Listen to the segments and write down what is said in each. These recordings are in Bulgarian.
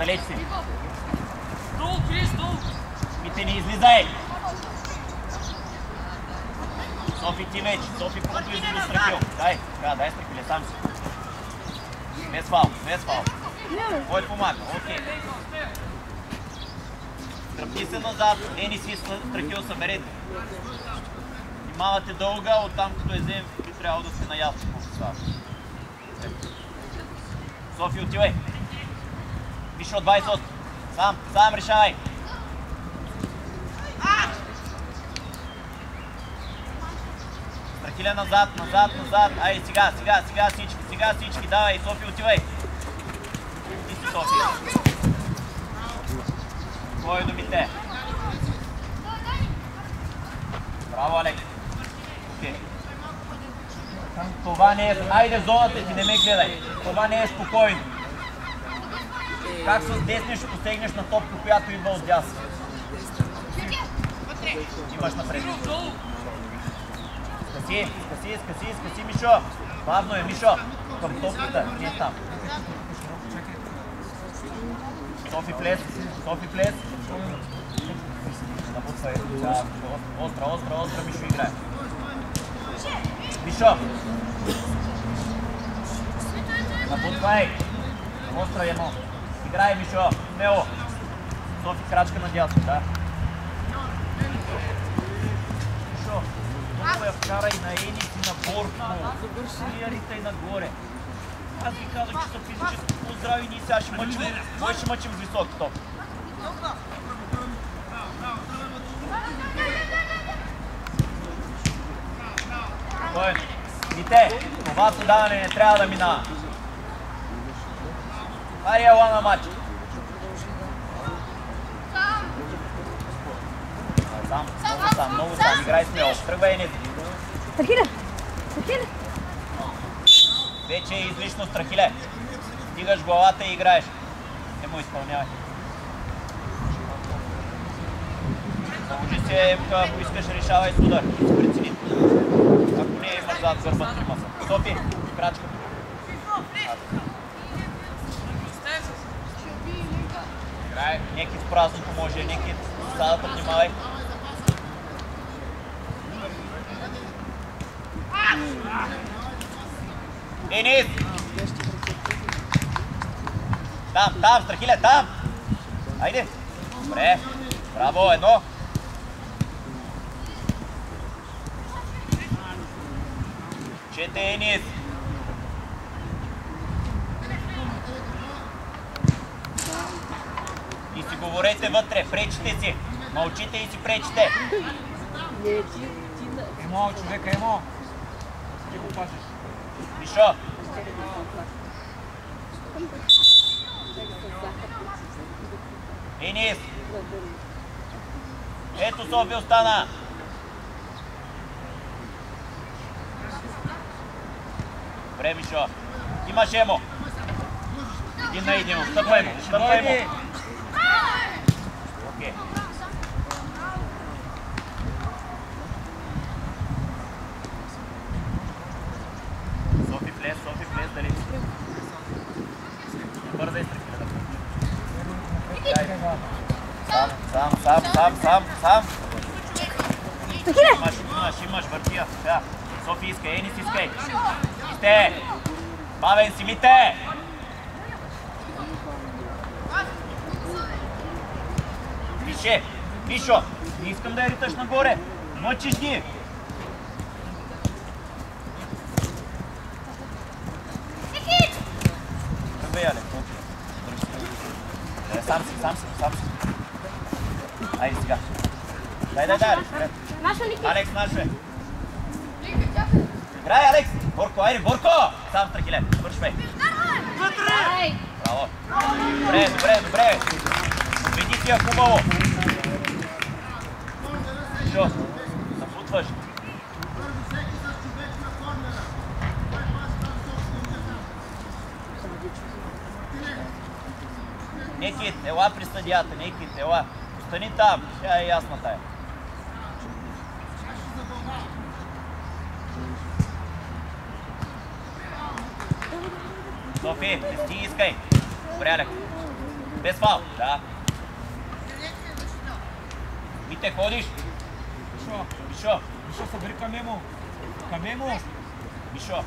далеч си. Долу, Крис, долу! Мите не излизай! Софи ти вече, Софи по-близо до Страхил. Дай, да, дай Страхиле, сам си. Без фал, без фал. Кой помага? Окей. Тръпни се назад, Ени си Страхил съберете. Внимавате дълга, оттам като е взем, би трябвало да сте наясно. Софи, отивай. Виж от 28. Сам, сам решавай. Страхиля назад, назад, назад. Ай, сега, сега, сега всички, сега всички. Давай, Софи, отивай. Ти си Софи. Кой до мите? Браво, Алекс. Окей. Това не е... Айде, зоната ти, не ме гледай. Това не е спокойно. Как с десни ще постигнеш на топка, която идва от дясно? Имаш напред. Скъси, скъси, скъси, скъси, Мишо. Бавно е, Мишо. Към топката, не там. Софи плес, Софи плес. Набутвай. Остра, остра, остра, Мишо играе. Мишо. Набутвай. Остра едно. Играй, Мишо. Смело. Софи крачка на дясно, да. Мишо. Много я вкарай на Енис и на Борко. Силиарите и нагоре. Аз ви казах, че са физически по-здрави, ние сега ще мъчим, кой ще мъчим с високи топ. Кой? Дите, това съдаване не трябва да минава. Хайде, ела на матч. Сам, много сам, много сам. Играй смело. Тръгвай, Енис. Страхиле! Страхиле! Вече е излишно страхиле. Стигаш главата и играеш. Не му изпълнявай. Положи се, ако искаш, решавай с удар. Прецени. Ако не, имаш зад гърба трима. Софи, крачка. Играй. Неки в празното може, неки в садата внимавай. Енис! Там, там, Страхиле, там! Айде! Добре! Браво, едно! Чете, Енис! И си говорете вътре, пречите си! Мълчите и си пречите! Емо, човека, емо. Ти го пазиш. Мишо! Енис! Ето Софи остана! Добре, Мишо. Имаш Емо. Един на един. Стъпвай му. Стъпвай му. Окей. Софи плес, Софи плес, дали? Не бързай, Страхиле, да получи. Дай. Сам, сам, сам, сам, сам, сам. Страхиле! Имаш, имаш, имаш, въртия. Да. Софи искай, Енис искай. Мите! Бавен си, Мите! Пише! Мишо! Не искам да я риташ нагоре! Мъчиш ги! Тръгвай, Алек. Е, Сам си, сам си, сам си. Айде сега. Дай, дай, дай, Алекс. Алекс, наш е. Играй, Алекс! Борко, айде, Борко! Сам страхиле, свършвай. Ай! Браво. Добре, добре, добре. Веди си я хубаво. Шо? Запутваш. Некит, ела при съдията, Некит, ела. Остани там, тя е ясна тая. Софи, не си искай. Добре, Алек. Без фал, да. Мите, ходиш? Мишо, Мишо, Мишо, събери към Емо. Към Емо. Мишо.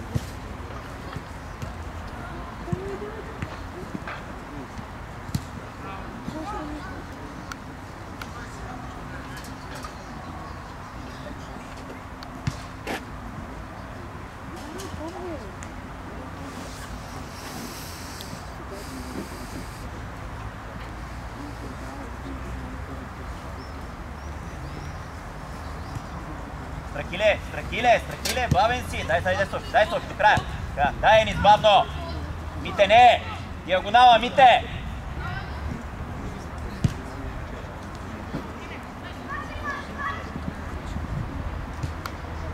Страхиле, страхиле, страхиле, бавен си. Дай сега, дай Софи, дай Софи до края. Така, дай Енис, бавно. Мите, не. Диагонала, Мите.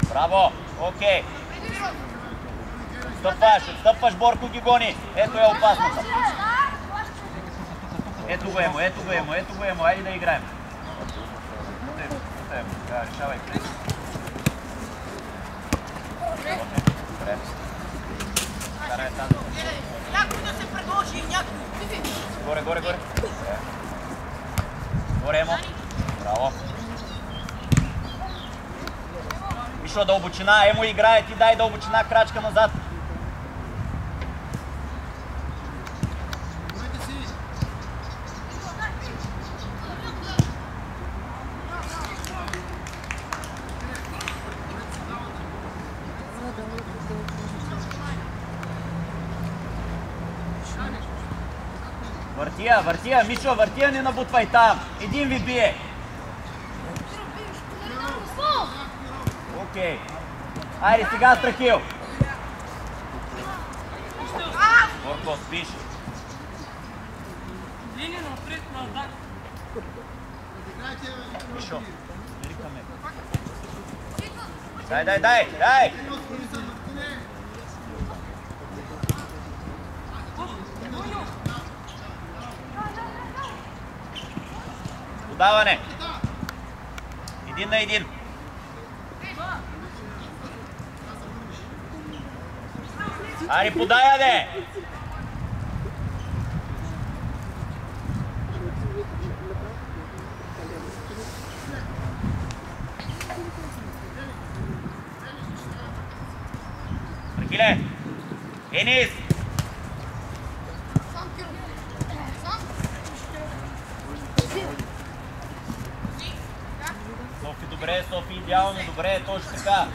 Браво, окей. Отстъпваш, отстъпваш, Борко ги гони. Ето е опасното. Ето го емо, ето го емо, ето го емо. Айде да играем. Е, е, решавай. Добре. Карай там. Някой да се предложи, някой. Горе, горе, горе. Емо. Браво. Мишо, дълбочина. Емо играе. Ти дай дълбочина, крачка назад. Въртия, въртия, Мишо, въртия, не набутвай там. Един ви бие. Окей. Айде сега Страхил. Борко, спиш. Линия напред на атака. Мишо. Ликаме. Дай, дай, дай, дай. Подаване. Един на един. Ари, подай! Рахиле! Енис! Софи, добре, Софи, идеално, добре, точно така.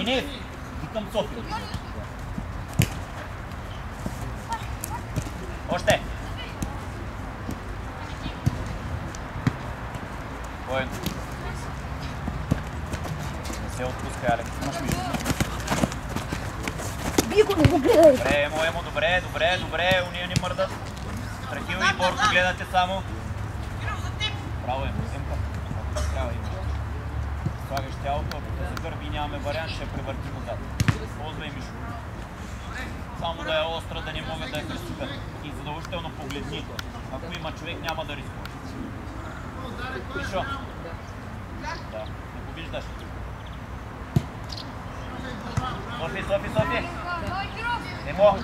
Енис! Викам Софи. Още! Спокойно. Не се отпускай, Алекс. Имаш ми. Би го, не го гледай. Добре, емо, емо, добре, добре, добре, уния ни мърдат. Трахил и Борко гледате само. Браво, емо, емка. Ако трябва има. Слагаш тялото, ако те загърби и нямаме вариант, ще я превърти назад. Ползвай Мишо. Само да е остра, да не могат да я пресупят. И задължително погледни. Ако има човек, няма да рискува. Мишо. Да, не го виждаш. Софи, Софи, Софи. Емо,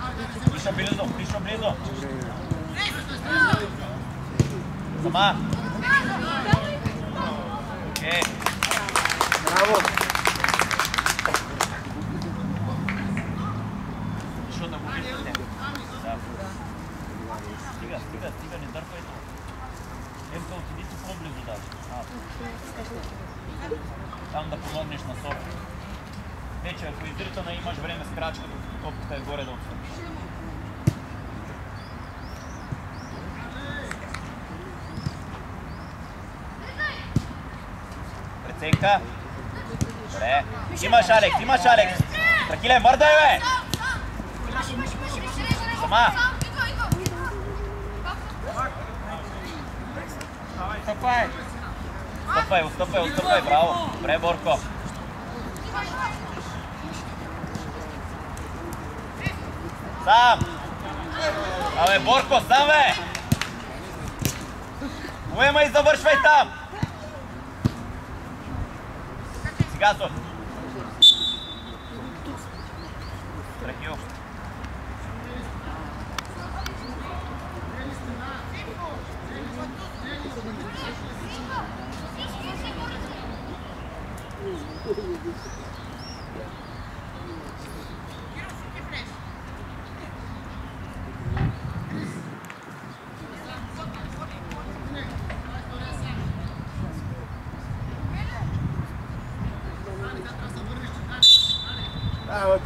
пишо близо, пишо близо. Сама. Окей. Браво. Пишо да го виждате. Да. Стига, стига, стига, не дърпай то. Емка, отиди си по-близо даже. А. Там да помогнеш на Софи. Вече, ако издритана имаш време с крачка, докато топката е горе да отстъпиш. Преценка. Добре. Имаш, Алекс, имаш, Алекс. Тракиле, мърдай, бе! Сама. Стъпай. Отстъпвай, отстъпвай, отстъпвай, браво. Добре, Борко. Сам! Абе, Борко, сам бе! Поема и завършвай там! Сега, Софи. Трахил.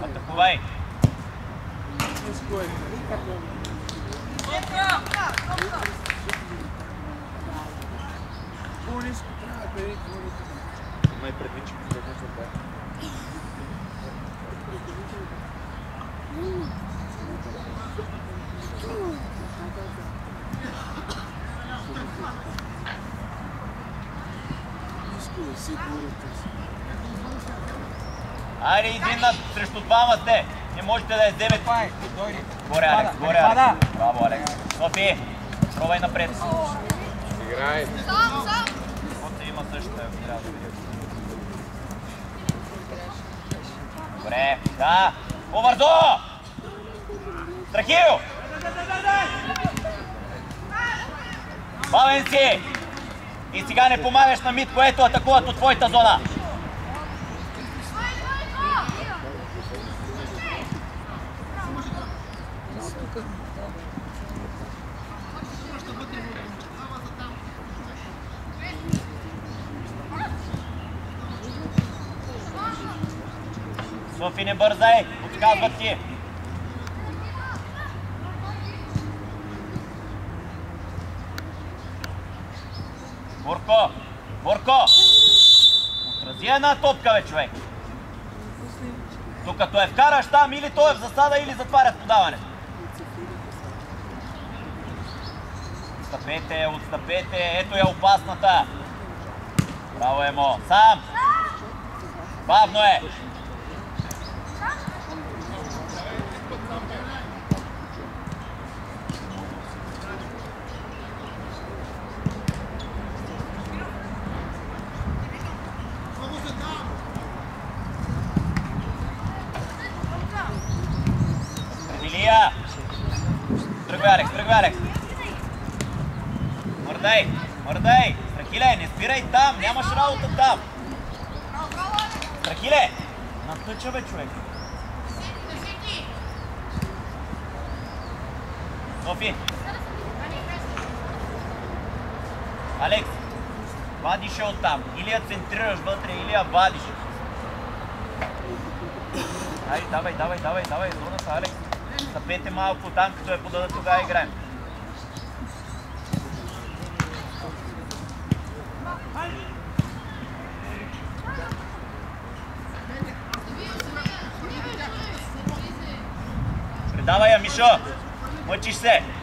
Атакувай! Май предвид, че последния се бе. Айде един над срещу двама сте! Не можете да я вземете. Горе, Алекс, горе. Алекс. Браво, Алекс. Софи, пробвай напред. Играй. Каквото има също, ако трябва да видим. Добре, да. По-бързо! Страхил! Бавен си! И сега не помагаш на Митко, ето атакуват от твоята зона. Софи, не бързай! Отказват ти! Борко! Борко! Отрази една топка, бе, човек! Докато я вкараш там, или той е в засада, или затварят подаване. Отстъпете, отстъпете, ето я опасната. Браво, Емо. Сам! Бавно е! Илия! Тръгвай, Алекс, тръгвай, Алекс! Мърдай, мърдай! Страхиле, не спирай там, нямаш работа там! Страхиле! Натъча бе, човек! Софи! Алекс, вадиш я оттам. Или я центрираш вътре, или я вадиш. Ай, давай, давай, давай, давай, зоната, Алекс. Стъпете малко там, като е подадат, тогава играем. Предавай я, Мишо! Мъчиш се!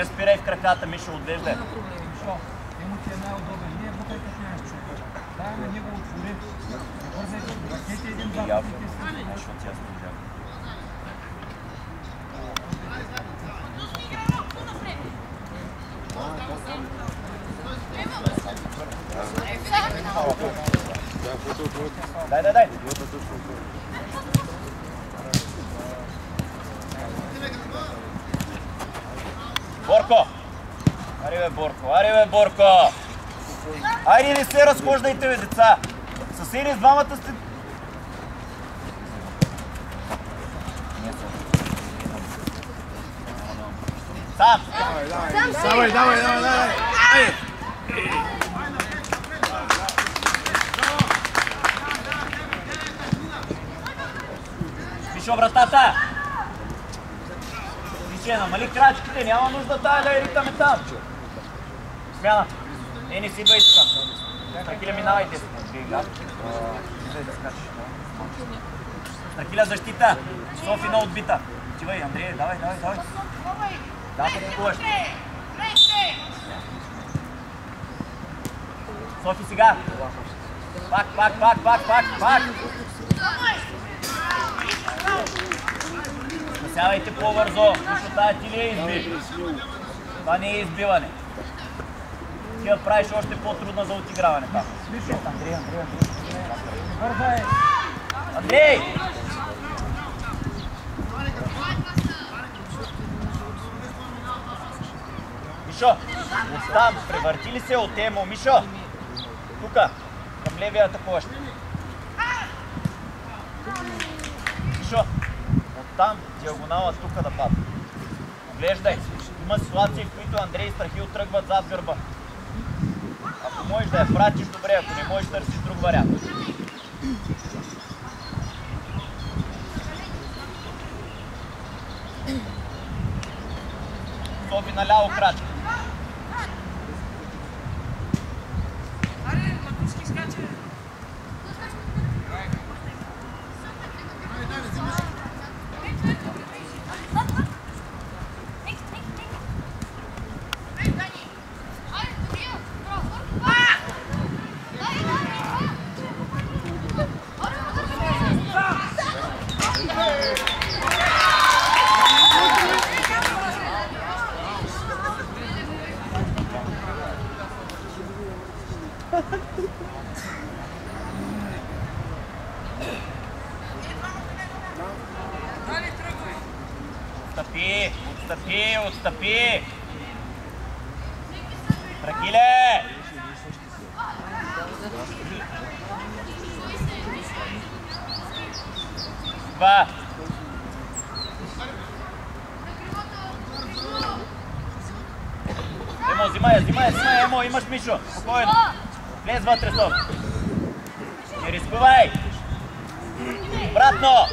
Я спирай в краката, Мишо, отвеждай. Защо? Емо ти е най-удобен. Не, вътре като нямаш човек. Дай на него отвори. Бързайте, ракети един, два Явно, пъти. защото аз не вярвам. Дай, дай, дай! Борко! Ари бе, Борко! Ари бе, Борко! Айде не се разхождайте, бе, деца! Съседи с двамата сте... Сам! Давай, давай, давай, давай. Ай! Вишо вратата! Више, намали крачките, няма нужда тая да я ритаме там. Смяна. Е, не си бъй така. Тракиля скачаш. Тракиля защита. Софи на отбита. Отивай, Андрей, давай, давай, давай. Да, атакуваш. Софи сега. Пак, пак, пак, пак, пак, пак. Насявайте по-бързо, защото тази ти ли е изби. Това не е избиване. Ти я правиш още по-трудна за отиграване там. Андрей, Андрей, Андрей. Андрей! Мишо, оттам, превърти ли се от Емо, Мишо? Тука, към левия атакуващ. Мишо, оттам, диагонала тука да падне. Поглеждай, има ситуации, в които Андрей и Страхил тръгват зад гърба. Ако можеш да я пратиш, добре, ако не можеш, търсиш друг вариант. Софи наляво крачка. Отстъпи! Тракиле! Два. Емо, взимай, взимай, взимай, Емо, имаш Мишо. Спокойно. Влез вътре, Соф. Не рискувай. Обратно.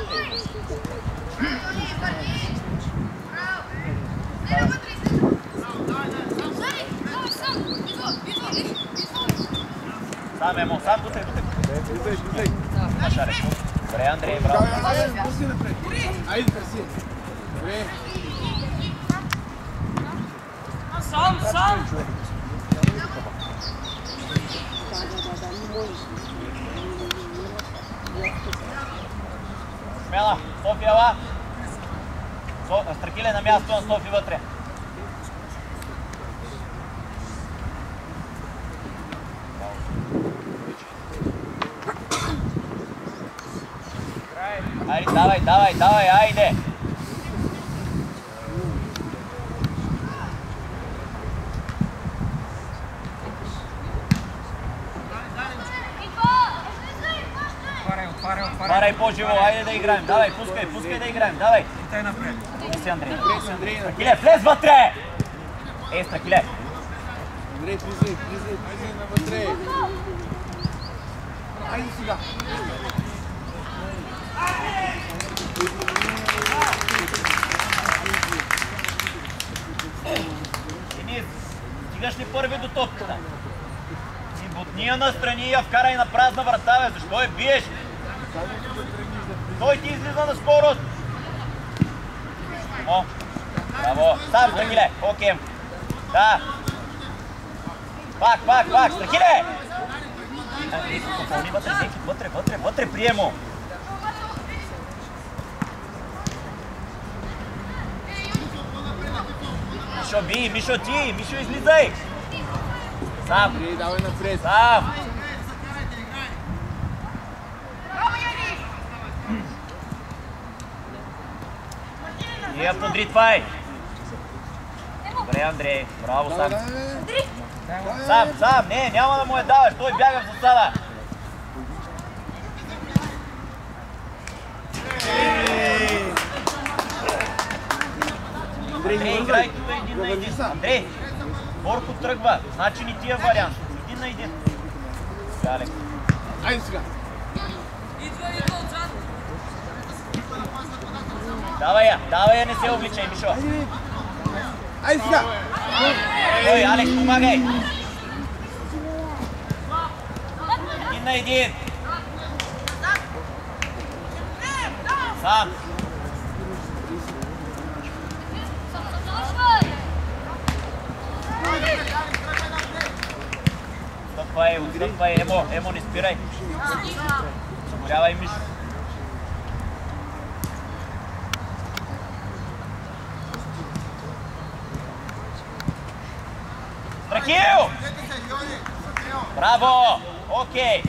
Сам, Емо, сам, тутай, тутай. Имаш арест. Добре, Андрей, браво. Сам, сам. Смела, София, ела. Со, Страхиле на място на Софи вътре. Айде, давай, давай, давай, айде! Отваряй, по-живо, айде да играем. Давай, пускай, пускай да играем. Давай. Дай напред. Си, Андрей. Страхиле, влез вътре! Ей, Страхиле. Андрей, влизай, влизай, влизай навътре. Айде сега. Стигаш ли първи до топката? И бутни я настрани я вкарай на празна врата, бе. Защо я биеш? Той ти излиза на скорост. О, браво. Сам, Страхиле. Окей. Да. Пак, пак, пак. Страхиле! Вътре, вътре, вътре, приемо. Мишо, би, Мишо, ти, Мишо, излизай. Сам, давай напред. сам. Я подри това е. Добре, Андрей. Браво, сам. Сам, сам. Не, няма да му я даваш. Той бяга в засада. Андрей, играй Андрей, Борко тръгва. Значи ни тия вариант. Един на един. Галек. Айде сега. Идва, идва отзад. Давай я, давай я, не се обличай, Мишо. Айде сега. Ой, Алекс, помагай. Един на един. Сам. Отстъпвай, отстъпвай, Емо, Емо, не спирай. Заморявай, Мишо. Страхил! Браво! Окей!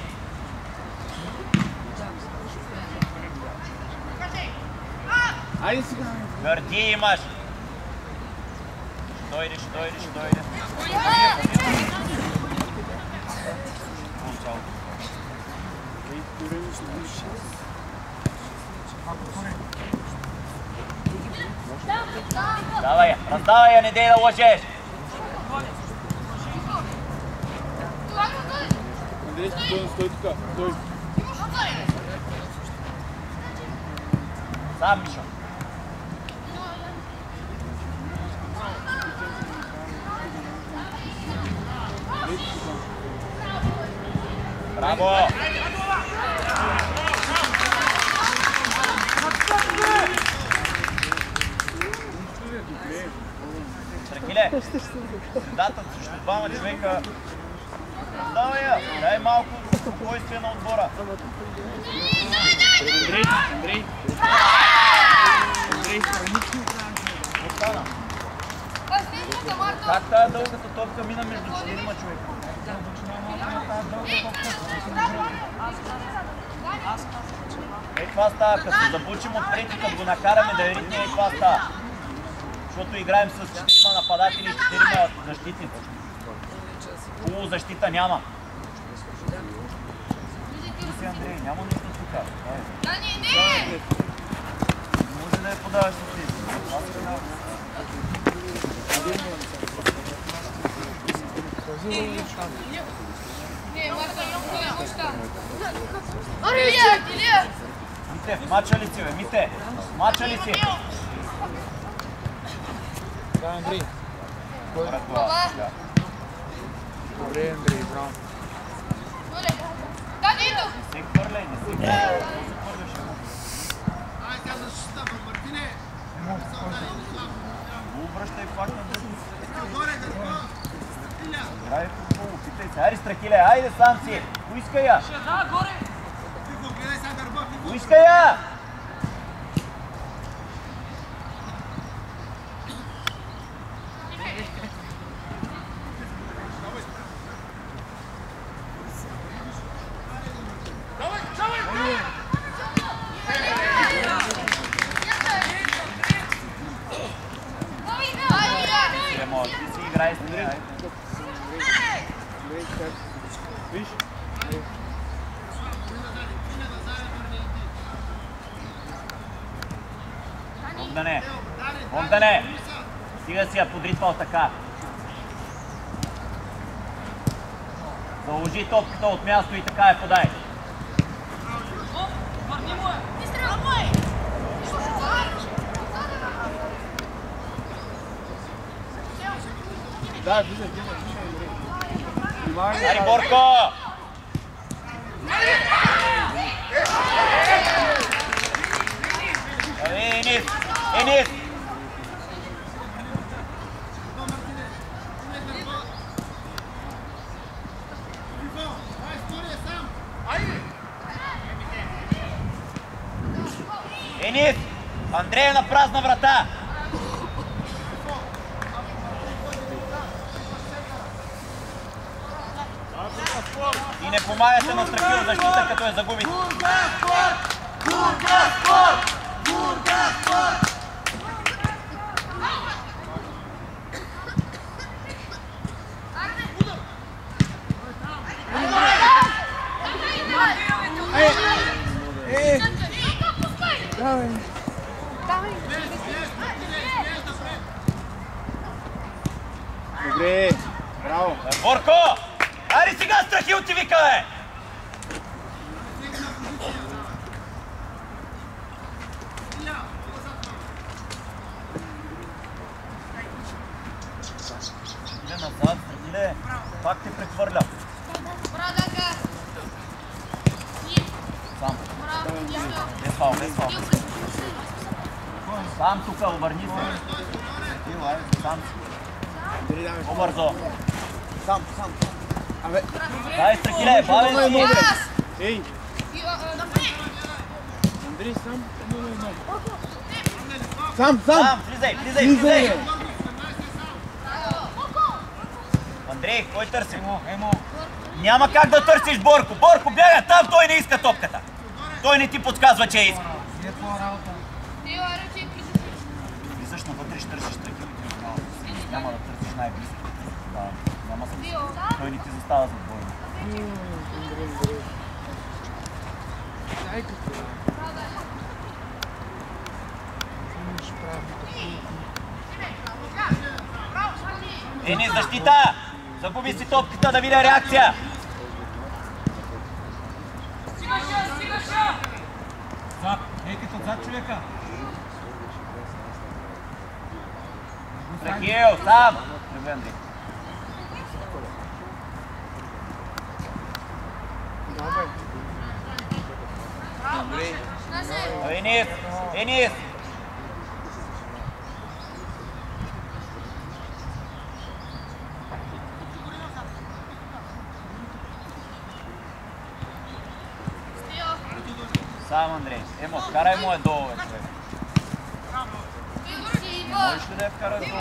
Айде сега. Гърди имаш! Давай, раздавай я, не дай лошадь. Андрей, стой, стой, стой. Сам еще. Браво! Тракиле, дата срещу двама човека. Давай я, дай малко спокойствие на отбора. Андрей, Андрей. Андрей, странично. Остана. Как тая дългата топка мина между четирима човека? Ей това става, като се забучим отпред и като го накараме да е ритми, ей това става. Защото играем с четирима нападатели и четирима защитници. Полузащита няма. Си, Андрей, няма нищо тук. Ай, Не може да я подаваш с тези. Мите, мача ли си, бе? Мите, мача ли си? Да, Андрей. Добре, това. Добре, Андрей, браво. Не се хвърляй, не се хвърляй. Какво се хвърляш? Го обръщай пак на дъсно. Играй футбол, опитай се. Айде, Страхиле, айде сам си. Поискай я. Да, горе! Поискай я. Емо, ти си играй с нея. айде. Андрей, как? Виж? Богдане, Богдане, стига си я подритвал така. Заложи топката от място и така я подай. Оп, върни му я! Да, влизай, влизай, влизай, Андрей. Внимавай, Ари Борко! Ей, Енис! Енис! Енис! Андрея на празна врата! И не помагате на Страхил защита, като я загубите. Добре, браво. Борко! Ари сега Страхил ти вика, бе! Страхиле назад, Страхиле! Пак те прехвърля. Сам. Без фал, без фал. Сам тук, обърни се. Страхил, айде, сам си. Андрей, давай. По-бързо. Сам, сам. Абе, Дай, Страхиле, бавен си! ей. Андрей, сам. Едно на едно. Сам, сам. Сам, влизай, влизай, Влизай. Андрей, кой търси? Емо, емо. Няма как да търсиш Борко. Борко бяга там, той не иска топката. Той не ти подсказва, че иска. Не е твоя работа. Влизаш навътре, ще търсиш финал. Няма да търсиш най-близко. Да, няма смисъл. Той не ти застава за двойно. Андрей, Андрей. Дай като. Имаш право. Ени, защита! Загуби си топката да видя реакция! Стигаш я, стигаш я! Зад, ейката отзад човека. Трахил, сам! Добре, Андрей. Енис! Енис! Сам, Андрей. Емо, вкарай му е долу, бе, човек. Можеш ли да я вкараш долу?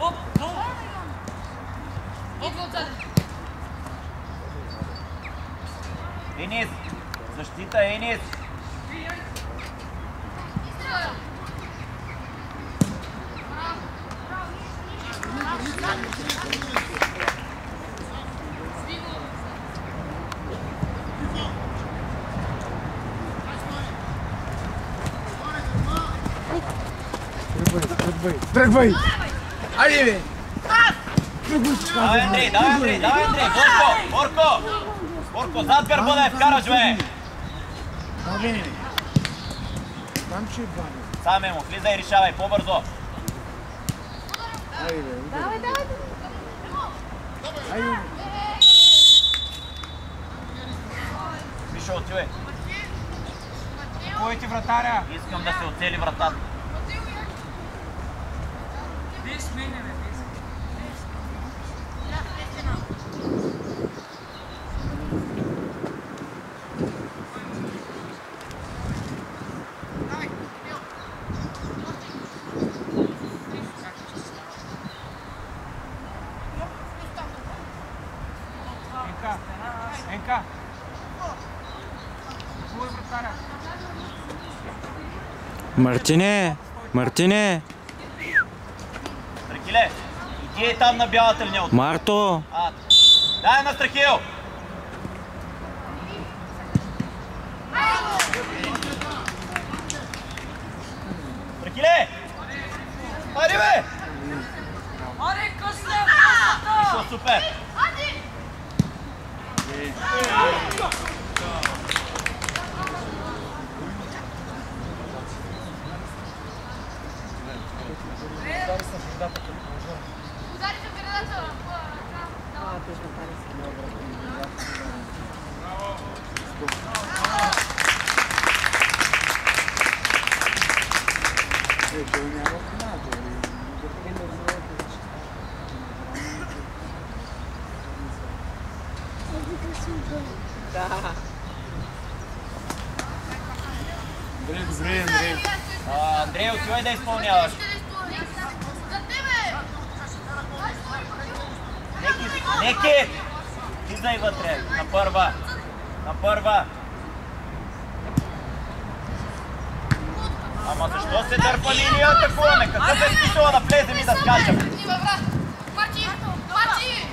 Оп, долу! Идва отзад! Енис! Защита, Енис! Тръгвай! Айде бе! Давай, Андрей, давай, Андрей, давай, Андрей! Борко! Борко! Да я вкараш, бе! Там ще е баня. Сам, Емо, влизай и решавай, по-бързо! Айде. Давай, давай. Айде. Пише отивай. Кой ти вратаря? Искам да се оцели вратата. Без мене, бе, без. Енка, Енка. Кой е вратаря? Мартине! Мартине! Страхиле, иди е там на бялата линия от... Марто! А, дай на Страхил! Страхиле! Ари бе! Късне, късната! Шо, супер! Удари се передача. Е, той няма команда. Добре, добре, Андрей. А, Андрей, отивай да изпълняваш. За тебе! Неки, неки! Влизай вътре, на първа. На първа. Ама защо се дърпа линия атакуваме? Какъв е смисъла да влезем и да скачаме? Има врат. Марти! Марти!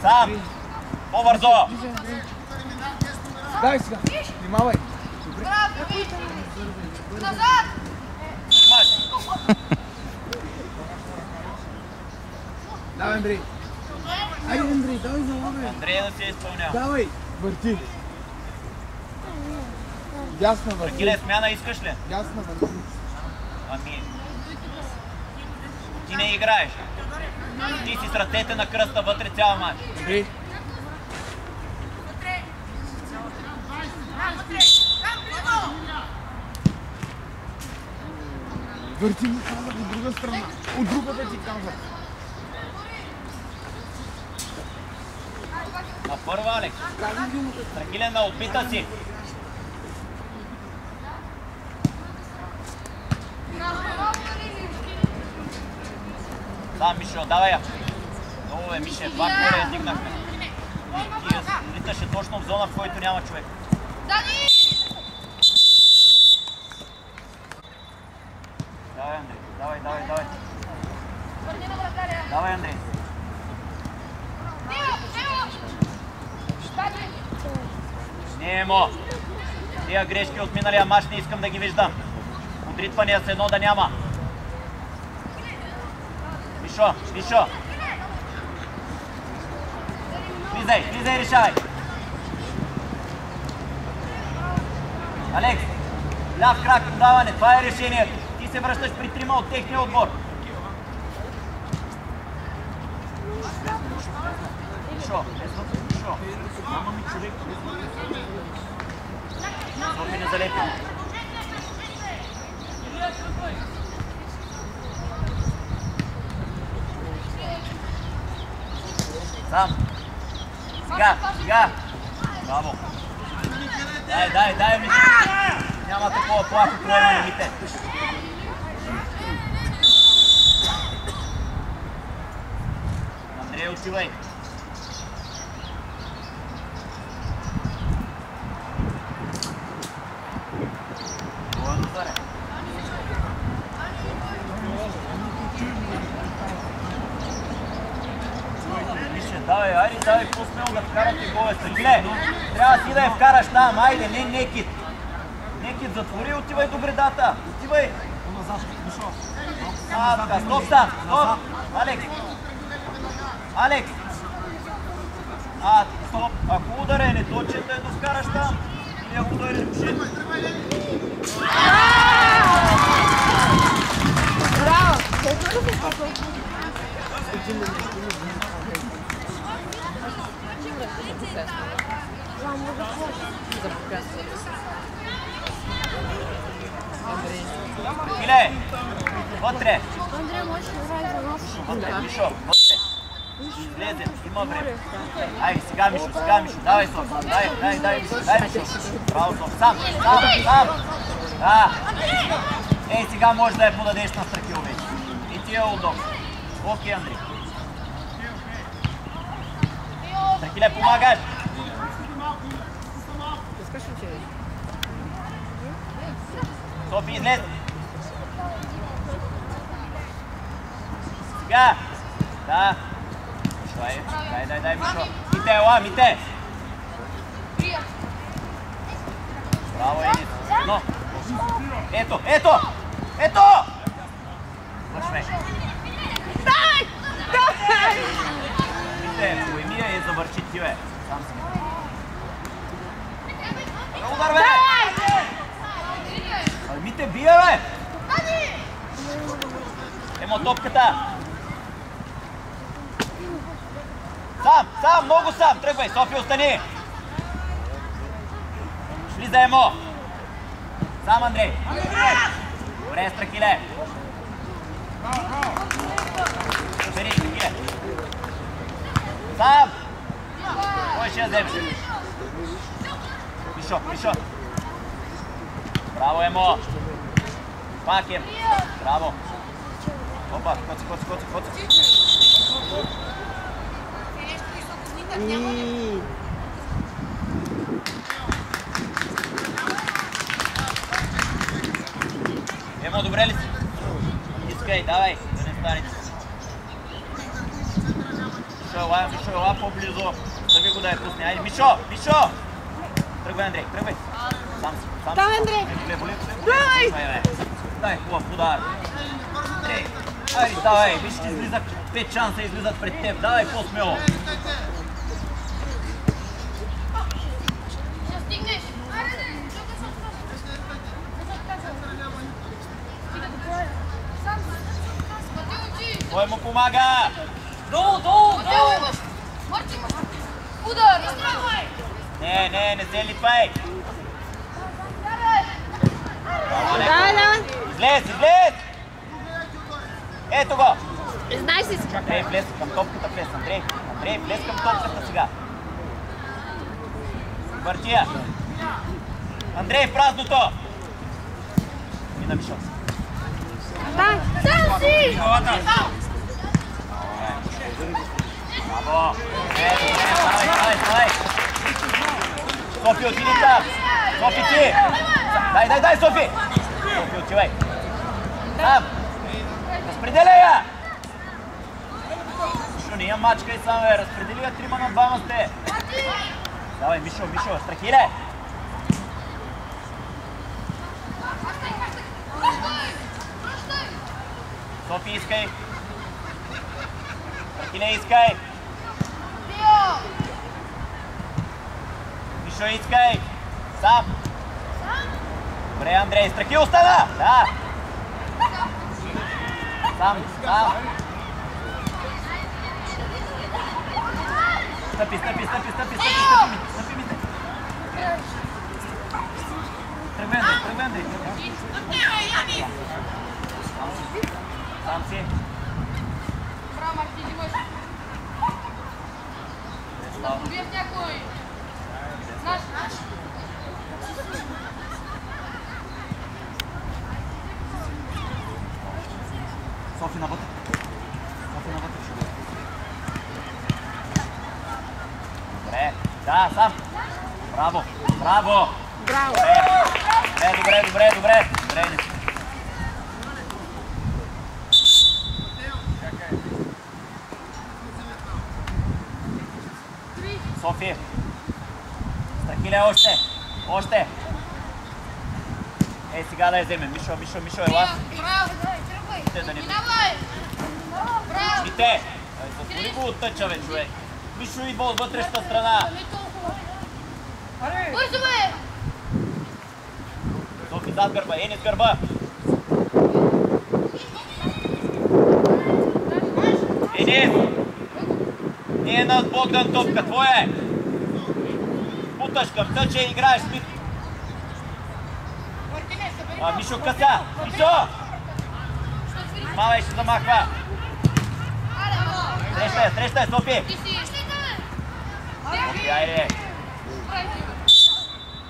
Сам! По-бързо! Дай сега. Внимавай. Браво! Назад! Имаш! Давай, Андрей. Андрей да се изпълнява. Давай. Върти. Дясна върти. Киле, смяна искаш ли? Дясна върти. Ами... Ти не играеш. Ти си с ръцете на кръста вътре цял мач. Добре. Върти му казах от друга страна. От другата ти казах. На първа, Алекс. Трахиле, на опита си. Да, Мишо, давай я. Много бе, Мише, два горе я дигнахме. Ти литаше точно в зона, в който няма човек. Дани! Давай, Андрей, давай, давай, давай. Давай, Андрей. Немо! Тия грешки от миналия мач не искам да ги виждам. Отритвания с едно да няма. Мишо, Мишо. Влизай, влизай, решавай. Алекс, ляв крак подаване, това е решението. Ти се връщаш при трима от техния отбор. Мишо, Мишо. Ама ми човек. Софи не. Сам. Сега, сега. Браво. Дай, дай, дай ми. Няма такова плахо приемане мите. Андрей, отивай. Това е добре. Вижте, давай, айде, давай, по-смело да вкарате голове. Съргиле, трябва ти да я вкараш там, айде, не Некит. Некит, затвори, отивай до гредата. Отивай. А, така, стоп стоп. Алекс. Алекс. А, стоп. Ако удар е неточен, да я довкараш там. Или ако дойде пуши. Иле, вътре. Андрей, можеш да играеш за нас? Вътре, Мишо, вътре. Излезе, има време. Ай, сега Мишо, сега Мишо, давай Соф, дай, дай, дай, Мишо, дай Мишо. Браво Соф, сам, сам, сам. Да. Ей, сега може да я подадеш на Страхил вече. И ти е удобно. Окей, Андрей. Страхиле, помагаш. Софи, излез. Сега. Да. Това е. Дай, дай, дай, Мишо. Мите, ела, мите. Браво, Енис. Едно. Ето, ето! Ето! Вършвай. Дай! Дай! Мите, поемия е завърши ти, бе. Сам си. Да удар, бе! Абе, Мите, бия, бе! Емо топката! Сам, сам, много сам! Тръгвай, София, остани! Влиза Емо! Сам, Андрей! Добре, Страхиле! Бери, Страхиле! Сам! Кой ще я вземе? Мишо, Мишо! Браво, Емо! Пак е! Браво! Опа, коци, коци, коци, коци! Емо, добре ли си? Искай, давай, да не станете. Мишо, ела, Мишо, ела по-близо. Съби го да я пусне. Айде, Мишо, Мишо! Тръгвай, Андрей, тръгвай. Сам си. Давай, боли. Давай! Дай, хубав удар. Айде, давай, виж, ти излизат, пет шанса излизат пред теб. Давай, по-смело. Кой му помага? Долу, долу, долу! Удар. Не, не, не се липай. Карай. Да, да. Излез, излез! Ето го! Знаеш си. Андрей, влез към топката, влез, Андрей. Андрей, влез към топката сега. Въртия. Андрей, в празното! И на Мишо. Дай. Сам си. Браво! Е, добре, давай, давай, давай! Софи, отиди там! Софи, ти! Дай, дай, дай, Софи! Софи, отивай! Там! Разпределяй я! Мишо, не я мачкай сам, бе! Разпредели я трима на двама сте! Давай, Мишо, Мишо, страхиле! Софи, искай! Страхиле, искай! Мишо, искай! Сам! Сам? Добре, Андрей, Страхил остана! Да! Сам, сам! Стъпи, стъпи, стъпи, стъпи, стъпи, стъпи ми, стъпи ми. Тръгвай, Андрей, тръгвай, Андрей. Сам си. Браво, Марти, ти можеш. Убият някой. Наш, наш. Софи навътре. Софи навътре ще бъде. Добре. Да, сам. Браво. Браво. Браво. Добре, добре, добре, добре. Добре, не. Софи. Страхиле още. Още. Ей, сега да я вземем. Мишо, Мишо, Мишо, ела. Браво. Те да не- Минавай. Браво. Вите! Ай, Затвори го от тъча, бе, човек. Мишо идва от вътрешната страна. Не толкова. Бързо, бе. Софи зад гърба, Енис гърба. Енис! Не е над Богдан топка, твоя е! Буташ към тъча и играеш с Мит. Мартине, събери А, малко. Мишо къса! Мишо! Мала ще замахва. Среща е, среща е, Софи! Софи, айде!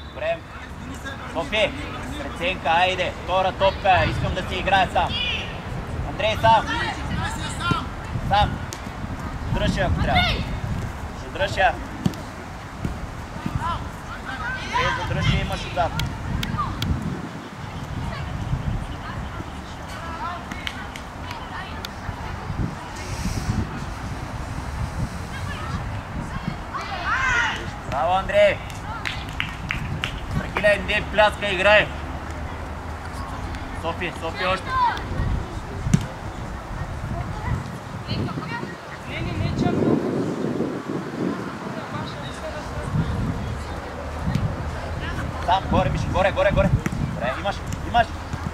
Добре. Софи, преценка, айде. Втора топка, искам да си играе сам. Андрей, сам. Сам. Дръж я, ако трябва. Ще дръж я. Андрей, задръж я, имаш отзад. Браво, Андрей! Тракиля, иди, пляска, играй! Софи, Софи още. Не, не, не, чакай. Там, горе, Миши, горе, горе, горе. Добре, имаш, имаш.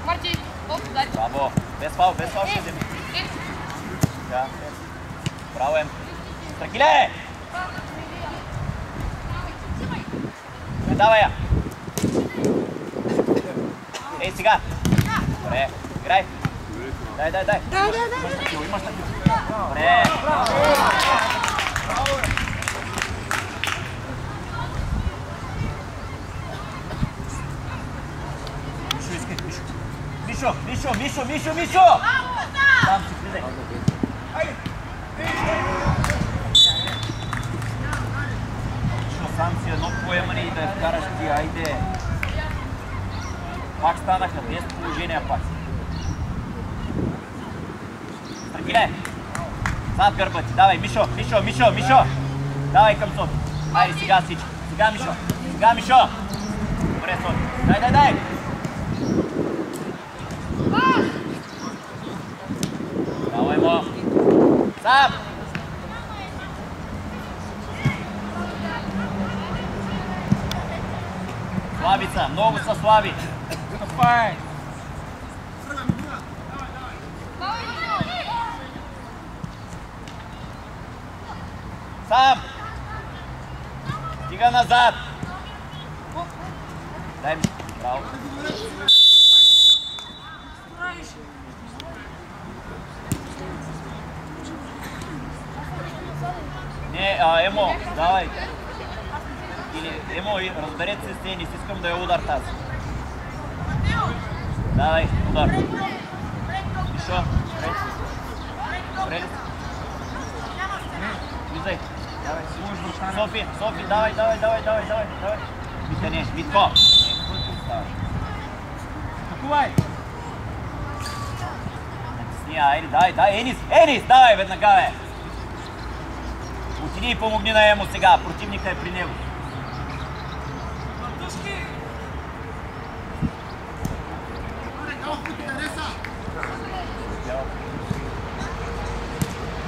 Марти. Оп, дай. Браво. Без фал, без фал ще вземе. Е, Да. Браво, Ем. Тракиле! Не давай я. Ей, сега. Добре, играй. Дай, дай, дай. Да, да, да. Имаш такива, имаш такива. Добре. Мишо, искай, Мишо. Мишо, Мишо, Мишо, Мишо, Мишо! Там си влизай. Мишо, сам си едно поемане и да я вкараш ти, айде. Пак станаха, без положения пак. Тръгиле! Зад гърба ти, давай, Мишо, Мишо, Мишо, Мишо! Давай към Софи. Айде сега всички. Сега Мишо, сега Мишо! Добре, Софи. Дай, дай, дай! Браво, Емо! Сам! Слаби са, много са слаби. Стъпай! Сам! Стига назад! Дай ми. Браво. Не, а, Емо, давай. Или, Емо, и- разберете се с Енис, искам да я удар тази. Давай, удар. Мишо, спрей. Спрей. Влизай. Давай, Софи, Софи, давай, давай, давай, давай, давай, давай. Митка не, Митко. Атакувай! Натисни, айде, дай, дай, Енис, Енис, давай, веднага, бе. Отиди и помогни на Емо сега, противника е при него.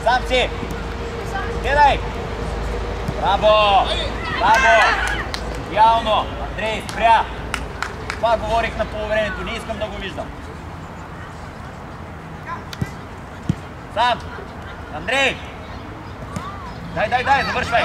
Сам си! Гледай! Браво! Браво! Идеално! Андрей, спря! Това говорих на полувремето, не искам да го виждам. Сам! Андрей! Дай, дай, дай, завършвай!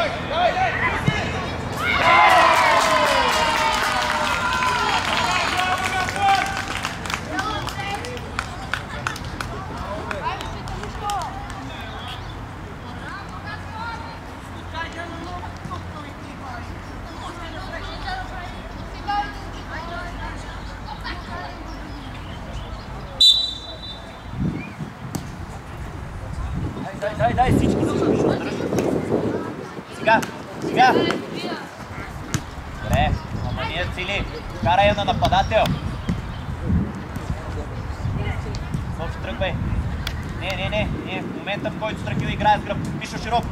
Дай, дай, дай, всички, всички, ще дръж. Сега, сега. Добре, ама ние цели. Карай я на нападател. Софи, тръгвай. Не, не, не, не. В момента, в който Страхил играе с гръб. Пишо широко.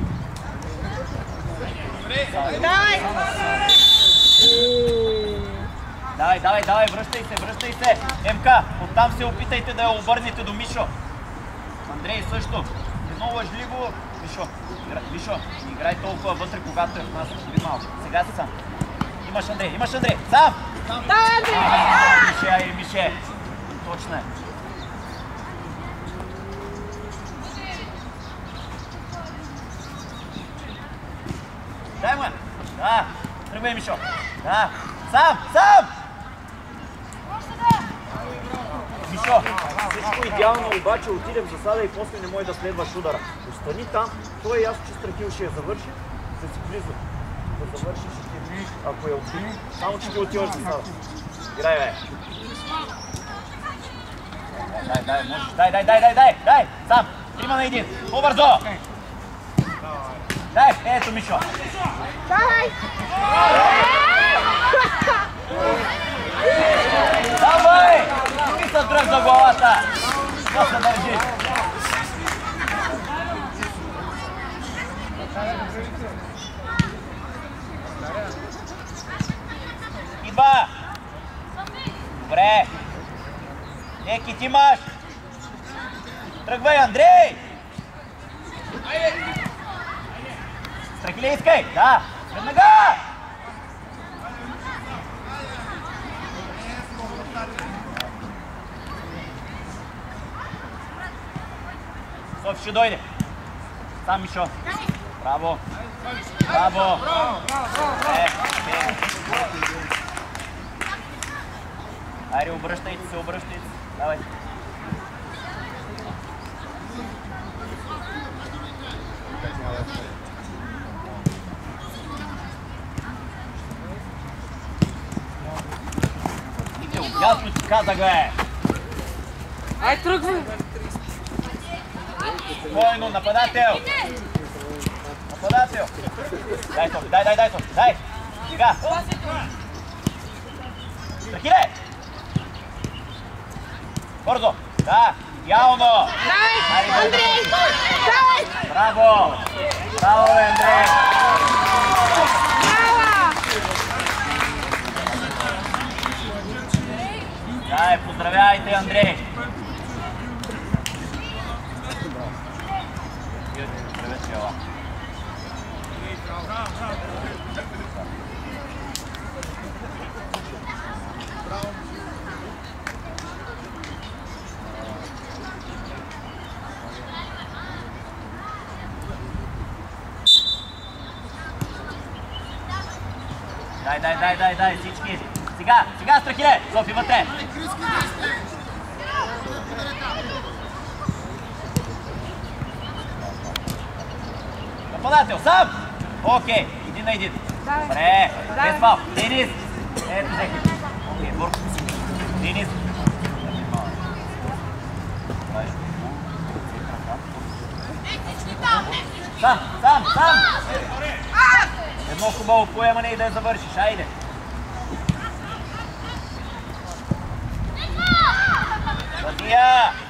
Давай, давай, давай, връщай се, връщай се. МК, оттам се опитайте да я обърнете до Мишо. Андрей също. Едно лъжливо. Мишо. Мишо, не играй толкова вътре, когато е в нас. Спри малко. Сега си сам. Имаш Андрей, имаш Андрей. Сам! Давай, Андрей! А, Мише, ай, Мише. Точно е. Дай я. Да. Тръгвай, Мишо. Да. Сам, сам! Мишо, всичко идеално, обаче отиде в засада и после не може да следваш удара. Остани там, той е ясно, че Страхил ще я завърши, да си близо. Да завърши ще ти, ако я отбили, само че ти отиваш в засада. Играй, бе. Дай, дай, можеш. Дай, дай, дай, дай, дай, дай, сам. Трима на един. По-бързо. Дай, ето Мишо. Давай! Давай! Ти се дръж за главата! Какво се държи? Идва! Добре! Еки ти имаш! Тръгвай, Андрей! Страхи ли искай? Да! Веднага! Софи ще дойде. Сам Мишо. Браво. Браво. Е, е. Айде, обръщайте се, обръщайте се. Давай. Ясно ти казах, бе. Ай, тръгвай! Спокойно, нападател! Нападател! Дай то, дай, дай, дай то, дай! Сега! Страхиле! Бързо! Да! Идеално! Давай! Андрей! Давай! Браво! Браво, Андрей! Браво! Дай, поздравяйте, Андрей! Здравейте, ела. Дай, дай, дай, дай, дай, всички. Сега, сега, Страхиле! Софи вътре! Нападател, сам! Окей, един на един. Добре, без фал. Денис! Ето, взех. Окей, Борко. Денис. Сам, сам, сам! Едно хубаво поемане и да я завършиш. Айде! વધ્યા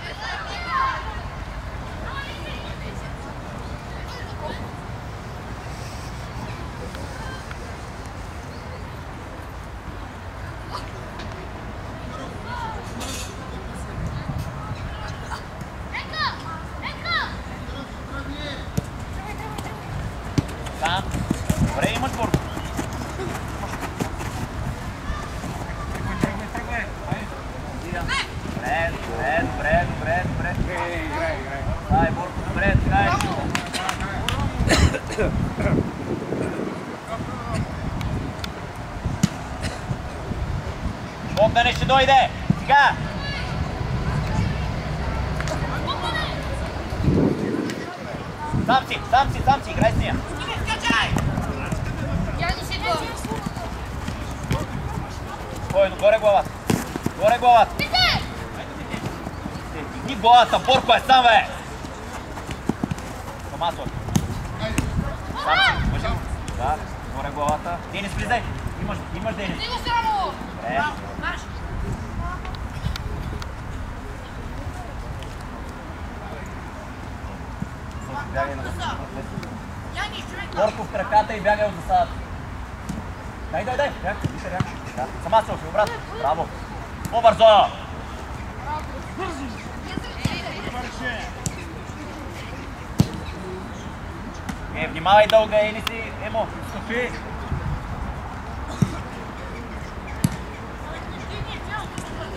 Богдане ще дойде. Сега. Сам си, сам си, сам си, играй с нея. Яни си го. Спокойно, горе главата. Горе главата. Пите! Дигни главата, Борко е сам, бе! Сама сок. Сам си, мъжи. Да, горе главата. Денис, влизай. Имаш, имаш Денис. Ти го срамо! Добре. Марш! Софи, бягай на Яни, човек! Борко в краката и бягай от засадата. Дай, дай, дай. Бяг, више, бяг. Да. Сама Софи, обратно. Браво. По-бързо. Е, внимавай дълга, или си, Емо. Софи.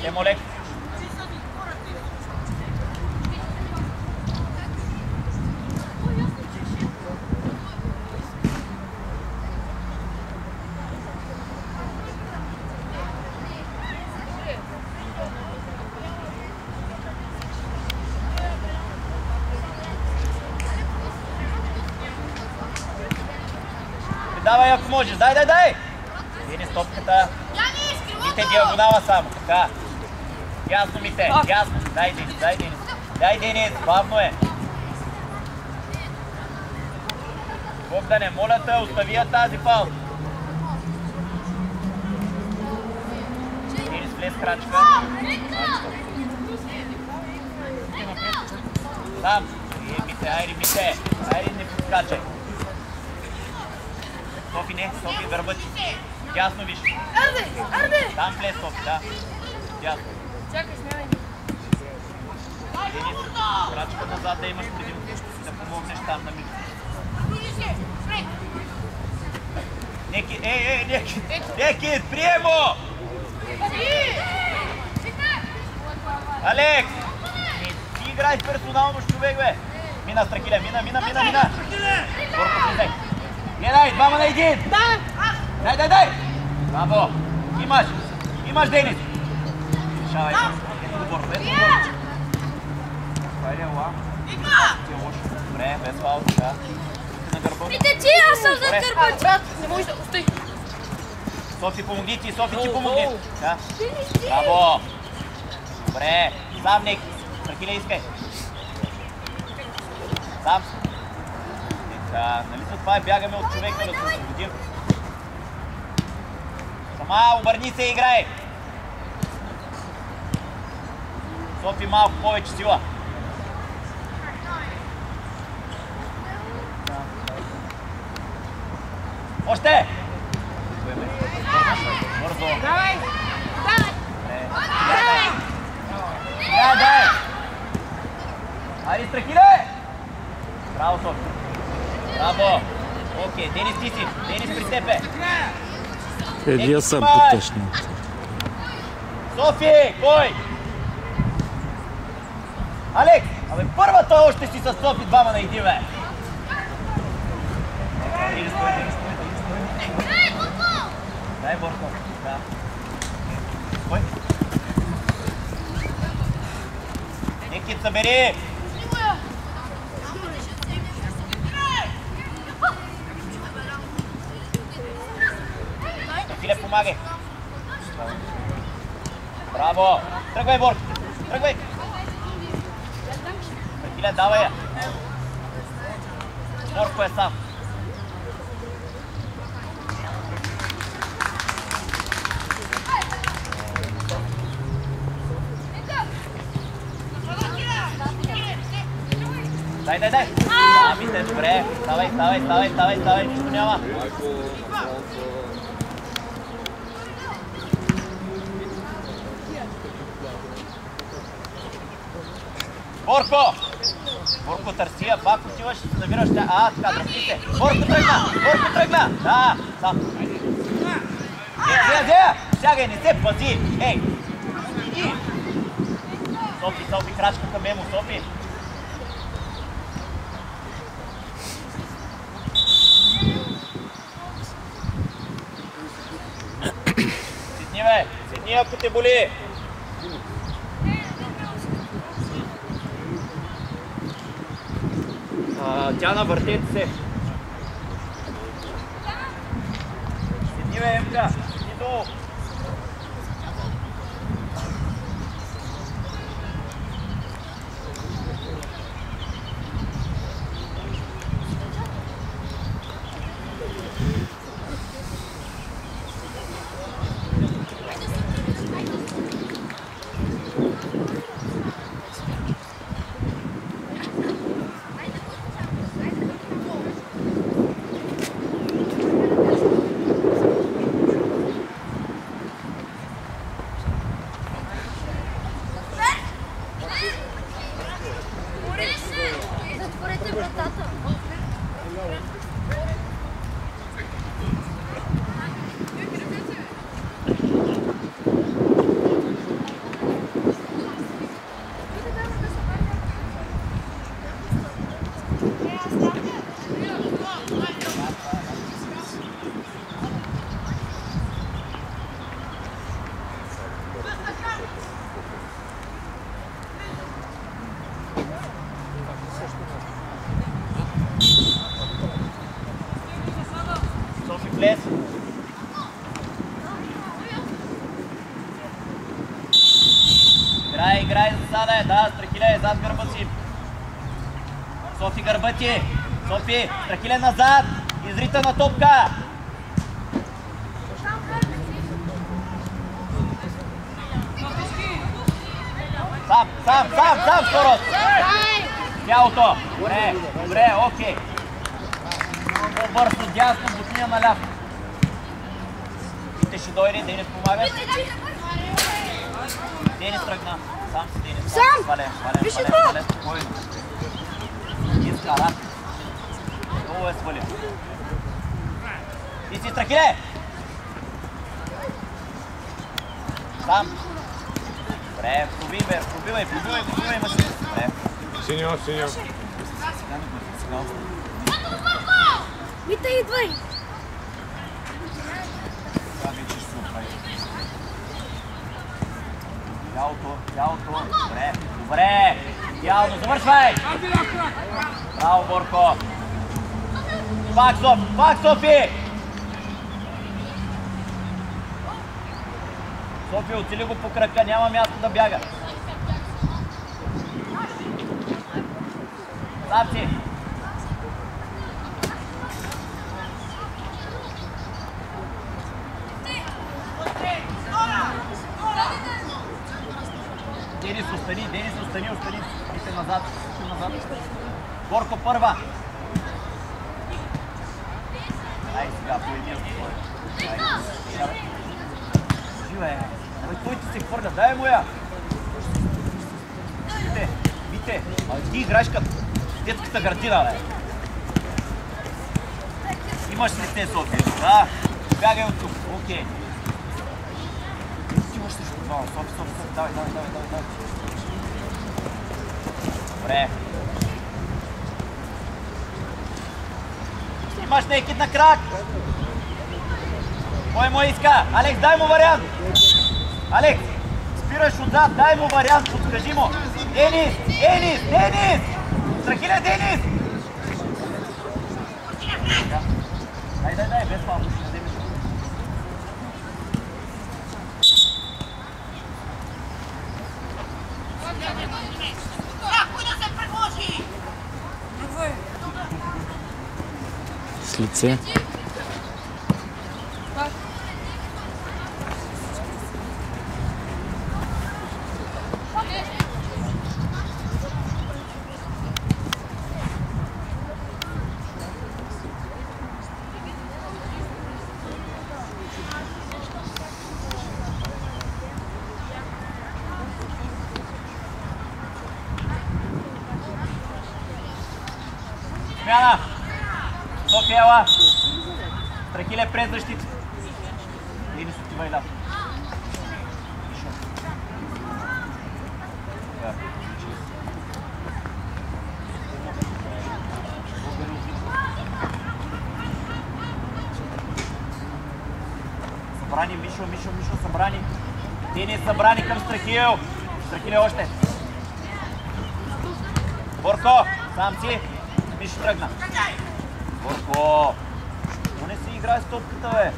Емо лек. Давай, ако можеш. Дай, дай, дай. Денис топката. Яни, Мите скривото! диагонала само, така. Ясно мите, ясно. Дай Денис, дай Денис. Дай Денис, бавно е. Богдане, моля те, остави я тази фал. Денис влез крачка. Там. Е, мите, айде, мите. Айде, не подскачай. Софи не, Софи върбачи. Ясно виж. Арде! Арде! Там влез Софи, да. Ясно. Чакай, снимай. Денис, крачка назад да имаш предимство, да помогнеш там на мито. Неки, ей, ей, Неки, Неки, приемо! Алекс! Ти играй персонално с човек, бе! Мина, Страхиля, мина, мина, мина, мина! Борко, влизай! Гледай, двама на един! Да! Дай, дай, дай! Браво! Имаш! Имаш, Денис! Решавай. Ето ето Борко. Това е ела. Ти е лошо. Добре, без фаул, сега. Ти на гърба. Пите ти, аз съм за Добре. гърба ти! Брат, не можеш да... Стой! Софи, помогни ти, Софи, ти помогни. Да. Браво! Добре, сам Ник. Страхиле, искай. Сам. Така, нали за това бягаме от човека да се освободим? Сама, обърни се и играй. Софи, малко повече сила. Още! Бързо. Давай! Давай! Да, дай! Айде, Страхиле! Браво, Софи! Браво! Окей, Денис ти си! Денис при теб е! Един съм потъшнил. Софи! Кой? Алекс! Абе, първата още си с Софи двама на един, бе! Дай Борко. Да. Кой? Никит, събери! Помагай! Браво! Тръгвай, Борко! Тръгвай! Филе, давай я! Борко е сам. Дай, дай, дай! Да, мисля, добре. Ставай, ставай, ставай, ставай, ставай, нищо няма. Борко! Борко търси я, пак отиваш и се намираш тя. А, така, дръпни се. Борко тръгна! Борко тръгна! Да, сам. Дея, дея, дея! Сягай, не се пази! Ей! Иди! Софи, Софи, крачка към Емо, Софи! Сидни, бе! Сидни, ако те боли! А, Тяна, въртете се! Сидни, бе, Емка! Сидни долу! Затворете вратата. Софи, влез! Играй, играй засада е, да, Страхиле е зад гърба си. Софи гърба ти. Софи, Страхиле назад. Изрита на топка. Сам, сам, сам, сам, скорост. Тялото. Добре, добре, окей. По-бързо дясно, бутния наляво. Ти ще дойде, Денис помагаш. Денис тръгна. Сам си Денис. Сам! Вален, вален, Виж вален, това! вален, спокойно. Иска, рад. Много е свалил. Ти си страхиле! Сам. Добре, пробивай, пробивай, пробивай, пробивай машина. Добре. Синьо, синьо. Сега не бързи, сега остане. Мита, идвай! Това вече ще се оправи. Тялото, тялото. Добре, добре. Идеално, завършвай! Браво, Борко! Пак Софи, пак Софи! Софи, оцели го по крака, няма място да бяга. Сапси! Денис, остани, Денис, остани, остани. Вижте назад, вижте назад. Борко първа. Ай, сега по един. Живе. Абе, той ти се хвърля, дай му я. Вите, а ти играеш като детската градина, бе. Имаш ли те, София? Да. Бягай от тук. Окей. Ти имаш срещу това. Софи, Софи, Софи. Давай, давай, давай, давай. Добре. Имаш некит на крак. Кой му иска? Алекс, дай му вариант. Алекс, спираш отзад, дай му вариант, подскажи му. Денис, Денис, Денис! Страхиле, Денис! Дай, дай, дай, без фал, ще вземеш. Лице. Събрани към Страхил. Страхиле още. Борко, сам си. Мишо тръгна. Борко. Но не си играе с топката, бе.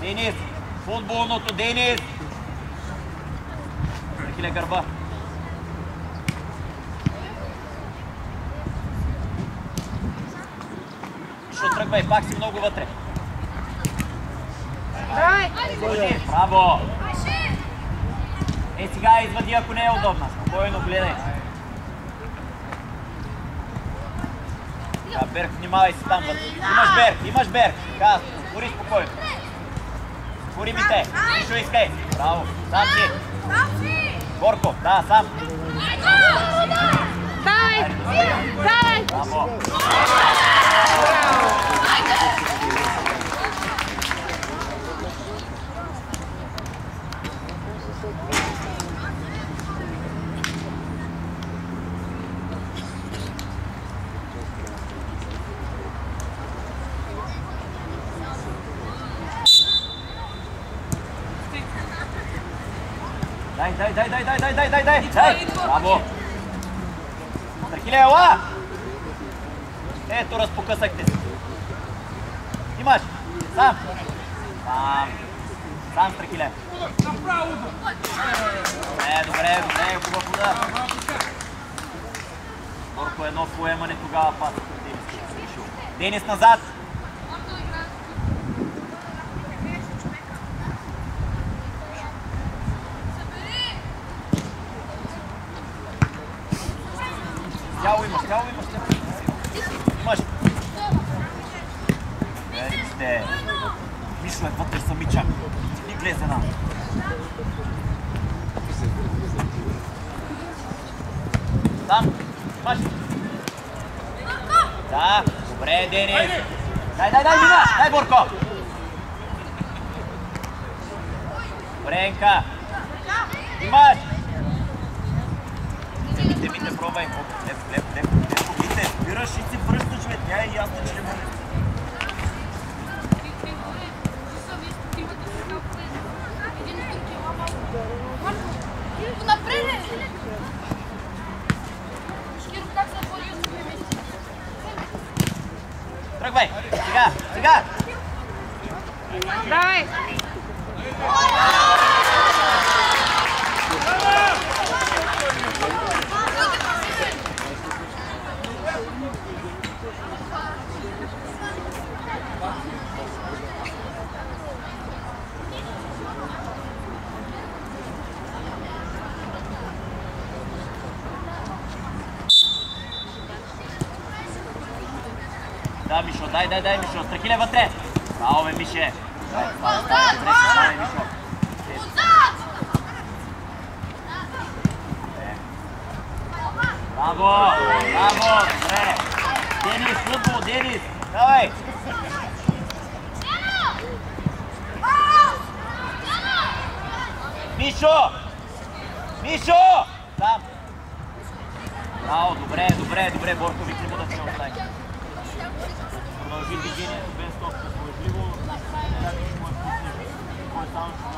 Денис, футболното, Денис. Страхиле гърба. Тръгвай, пак си много вътре. Извади, браво! Е, сега извади, ако не е удобна. Спокойно гледай. Така, Берг, внимавай си там. вътре. Имаш Берг, имаш Берг. Така, спори спокойно. Спори ми те. Нищо искай. Браво. Сам си. Борко, да, сам. Давай! Давай! Браво. Дай, дай, дай, дай, дай, дай, дай, дай, дай, дай. Браво. Страхиле, ела! Ето, разпокъсахте се. Сам. Сам. Сам, Страхиле. Добре, добре, добре, хубав удар. Борко едно поемане, тогава пас. Денис назад. Тяло имаш, тяло имаш, тяло имаш. Верите. Мишо е вътре самичак. Ни влезе нам. Там, имаш. Да, добре, Денис. Дай, дай, дай, мина! Дай, Борко! Добренка. Имаш! Мите, мите, пробвай. Оп, леп, леп, леп, леп. Мите, спираш и си връщаш, бе. Тя е ясна, че не може. Напред! Terus baik. Tiga, tiga. Да, Мишо, дай, дай, дай, Мишо. Страхиле вътре! Браво, бе, Мише! Дай, добре, дай, Мишо. Е, Е. Браво! Браво! Добре! Денис, футбол, Денис! Давай! Мишо! Мишо! Там! Браво, добре, добре, добре, Борко, викли му да се остави. Dążyli dziennie the best opcji, możliwą, jak już mocno,